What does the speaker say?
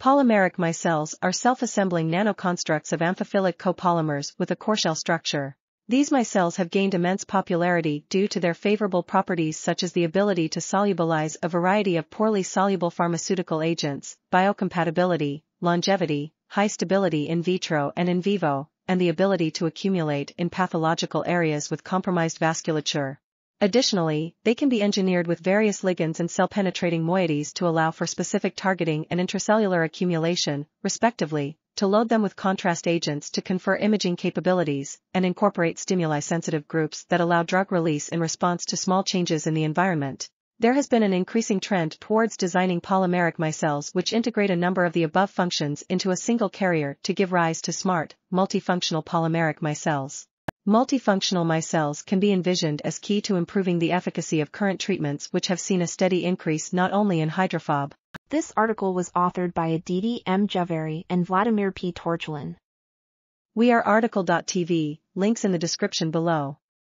Polymeric micelles are self-assembling nanoconstructs of amphiphilic copolymers with a core shell structure. These micelles have gained immense popularity due to their favorable properties such as the ability to solubilize a variety of poorly soluble pharmaceutical agents, biocompatibility, longevity, high stability in vitro and in vivo, and the ability to accumulate in pathological areas with compromised vasculature. Additionally, they can be engineered with various ligands and cell-penetrating moieties to allow for specific targeting and intracellular accumulation, respectively, to load them with contrast agents to confer imaging capabilities, and incorporate stimuli-sensitive groups that allow drug release in response to small changes in the environment. There has been an increasing trend towards designing polymeric micelles which integrate a number of the above functions into a single carrier to give rise to smart, multifunctional polymeric micelles. Multifunctional micelles can be envisioned as key to improving the efficacy of current treatments which have seen a steady increase not only in hydrophob. This article was authored by Aditi M. Jhaveri and Vladimir P. Torchilin. We are RTCL.TV, links in the description below.